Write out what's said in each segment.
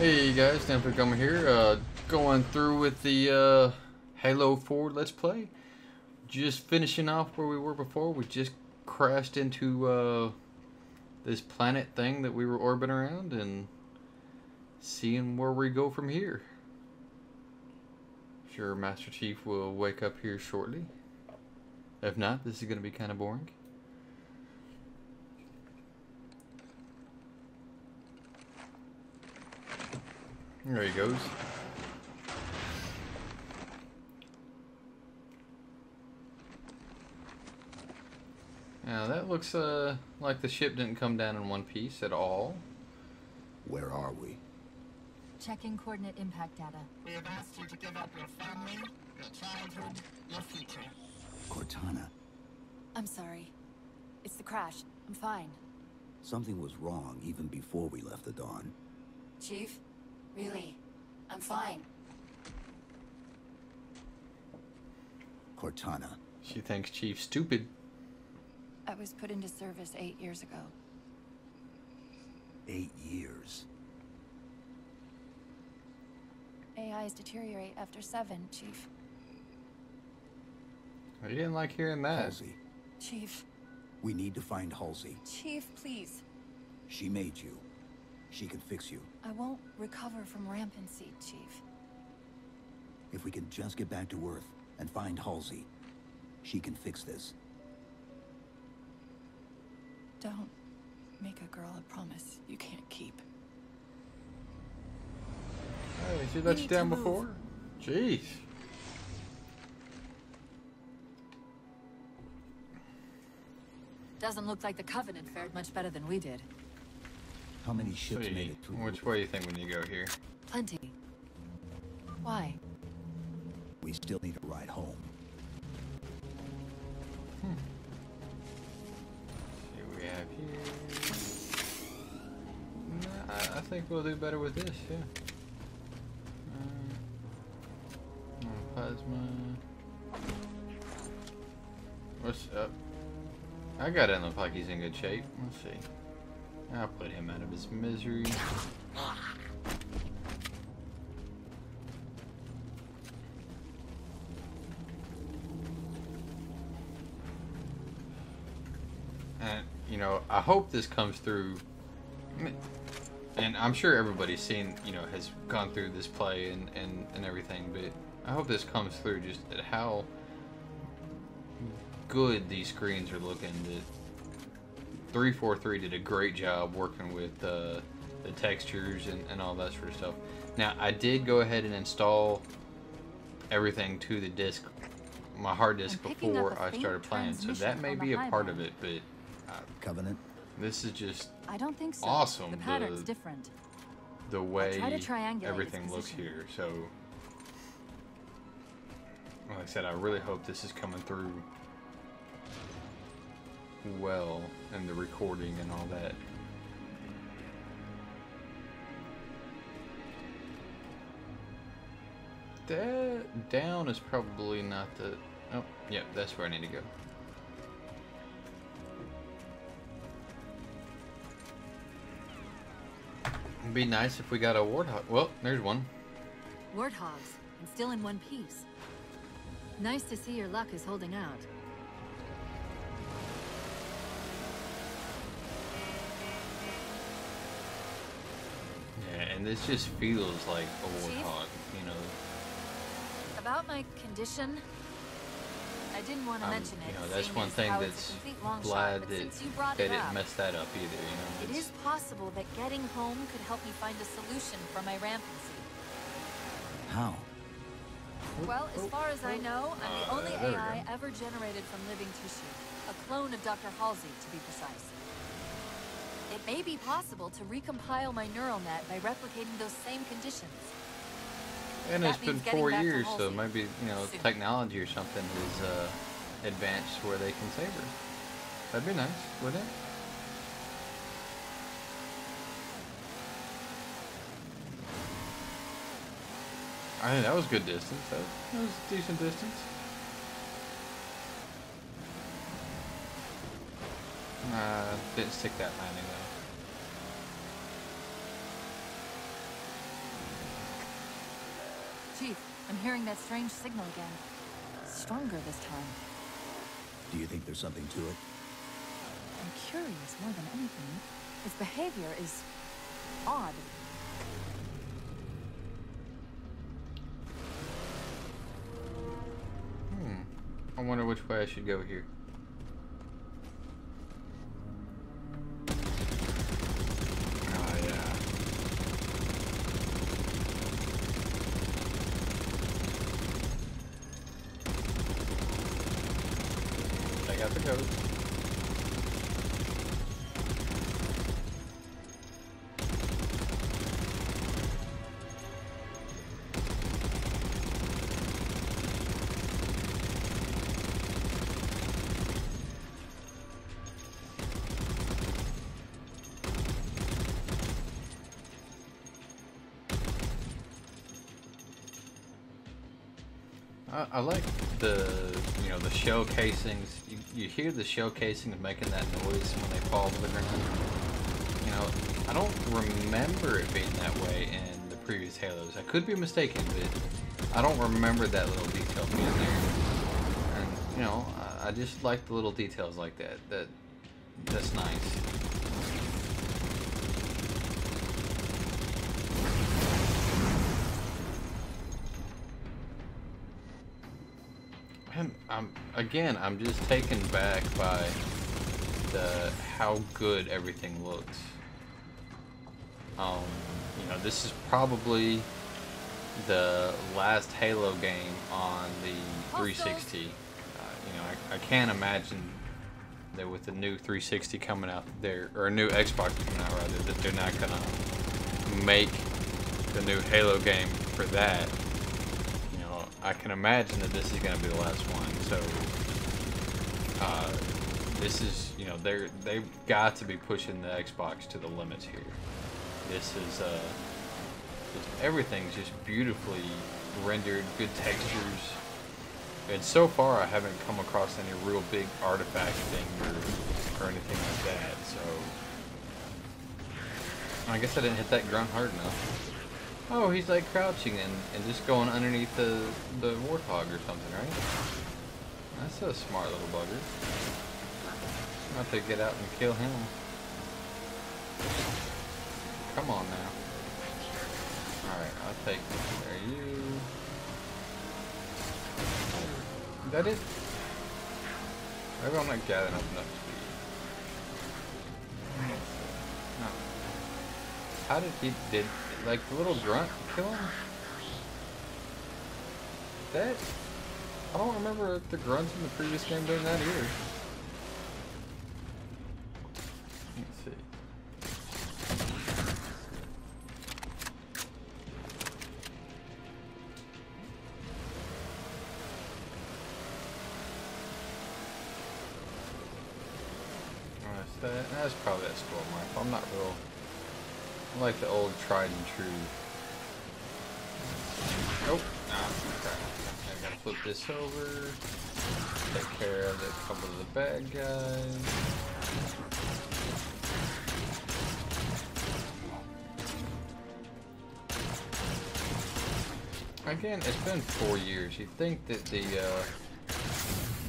Hey guys, Stanford Gummer here, uh, going through with the uh, Halo 4 Let's Play. Just finishing off where we were before, we just crashed into uh, this planet thing that we were orbiting around and seeing where we go from here. Sure, Master Chief will wake up here shortly. If not, this is going to be kind of boring. There he goes. Now that looks uh, like the ship didn't come down in one piece at all. Where are we? Checking coordinate impact data. We have asked you to give up your family, your childhood, your future. Cortana. I'm sorry. It's the crash. I'm fine. Something was wrong even before we left the Dawn. Chief? Really? I'm fine. Cortana. She thinks Chief stupid. I was put into service eight years ago. Eight years. AIs deteriorate after seven, Chief. I didn't like hearing that. Halsey. Chief. We need to find Halsey. Chief, please. She made you. She can fix you. I won't recover from rampancy, Chief. If we can just get back to Earth and find Halsey, she can fix this. Don't make a girl a promise you can't keep. Hey, she We let you need to down move. before? Jeez. Doesn't look like the Covenant fared much better than we did. How many ships See, made it through? which way do you think when you go here? Plenty. Why? We still need a ride home. See what we have here. Nah, I, I think we'll do better with this, yeah. Uh, plasma. What's up? I got it look like he's in good shape. Let's see. I'll put him out of his misery. And, you know, I hope this comes through. And I'm sure everybody's seen, you know, has gone through this play and, and, and everything, but I hope this comes through just at how good these screens are looking. That 343 did a great job working with uh, the textures and, and all that sort of stuff. Now, I did go ahead and install everything to the disk, my hard disk, before up a I faint started playing, so that may be a high part of it, but uh, Covenant? this is just I don't think so. Awesome, The pattern's the- different. the way try to triangulate its everything looks here. So, like I said, I really hope this is coming through well and the recording and all that. That down is probably not the. Oh, yep, that's where I need to go. It'd be nice if we got a warthog. Well, there's one. Warthogs, and still in one piece. Nice to see your luck is holding out. And this just feels like a Chief? warthog, you know. About my condition, I didn't want to Um, mention it. you know, that's one thing how it's a that's glad shot, but that you brought they it didn't up, mess that up either, you know. It's- possible that getting home could help me find a solution for my rampancy. How? Well, as far as I know, I'm the Uh, only AI ever generated from living tissue. A clone of Dr. Halsey, to be precise. It may be possible to recompile my neural net by replicating those same conditions. and that it's been four years, so maybe, you know, soon. technology or something is uh, advanced where they can save her. That'd be nice, wouldn't it? I think that was good distance. That, that was a decent distance. Uh, didn't stick that landing though. Chief, I'm hearing that strange signal again. Stronger this time. Do you think there's something to it? I'm curious more than anything. Its behavior is odd. Hmm. I wonder which way I should go here. Oh, yeah. Out the code. I, I like the you know the shell casings. You, you hear the shell casings making that noise when they fall to the ground. You know, I don't remember it being that way in the previous Halos. I could be mistaken, but I don't remember that little detail being there. And you know, I, I just like the little details like that. That that's nice. And I'm again, I'm just taken back by the how good everything looks. Um, you know, this is probably the last Halo game on the 360. Uh, you know, I, I can't imagine that with the new 360 coming out there, or a new Xbox coming out rather, that they're not gonna make the new Halo game for that. I can imagine that this is gonna be the last one. So, uh, this is, you know, they're they've got to be pushing the Xbox to the limits here. This is, uh, just, everything's just beautifully rendered, good textures. And so far, I haven't come across any real big artifact thing or, or anything like that. So, I guess I didn't hit that grunt hard enough. Oh, he's like crouching and, and just going underneath the, the warthog or something, right? That's a smart little bugger. I'm about to get out and kill him. Come on now. Alright, I'll take there you. Is that it? Maybe I'm not gathering up enough speed. No. How did he did like the little grunt kill him? That I don't remember the grunts in the previous game doing that either. Let's see. That's that. That's probably that storm rifle. I'm not real. Like the old tried and true. Nope. Ah, okay. I gotta flip this over. Take care of a couple of the bad guys. Again, it's been four years. You'd think that the uh,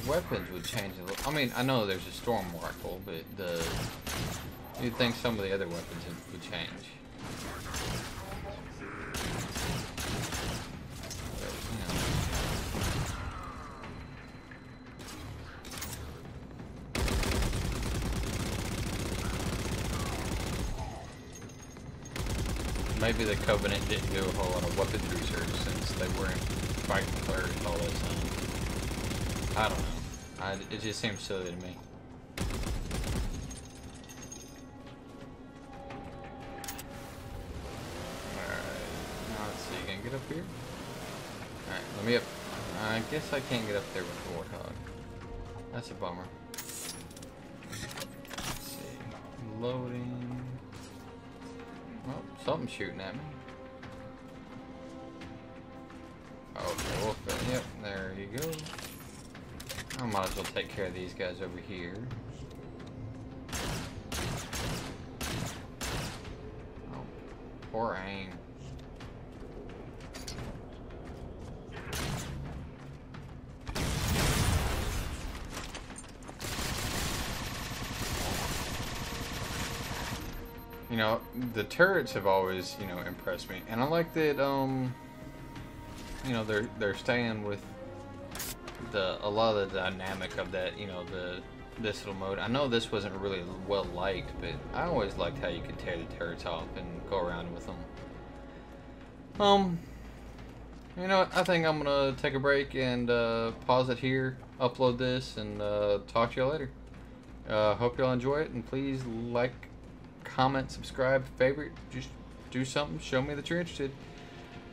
weapons would change a little. I mean, I know there's a storm rifle, but the you'd think some of the other weapons would change. Maybe the Covenant didn't do a whole lot of weapons research since they weren't fighting first all that time. I don't know. I, it just seems silly to me. Get up here? Alright, let me up. I guess I can't get up there with the Warthog. That's a bummer. Let's see. Loading. Oh, something's shooting at me. Oh. Yep, there you go. I might as well take care of these guys over here. Oh, poor aim. You know, the turrets have always, you know, impressed me, and I like that, um, you know, they're they're staying with the a lot of the dynamic of that, you know, the this little mode. I know this wasn't really well liked, but I always liked how you could tear the turrets off and go around with them. Um, you know? I think I'm gonna take a break and uh, pause it here, upload this, and uh, talk to y'all later. Uh, hope y'all enjoy it, and please like, comment, subscribe, favorite, just do something. Show me that you're interested.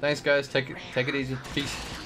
Thanks, guys. Take it, take it easy. Peace.